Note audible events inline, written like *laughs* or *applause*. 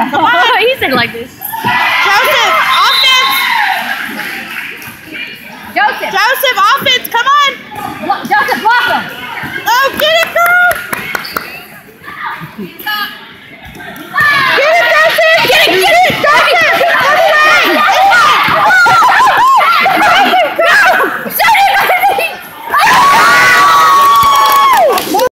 oh, he said like this. Joseph, offense! Joseph! Joseph, offense, come on! Blo Joseph, block him! Oh, get it, girl! *laughs*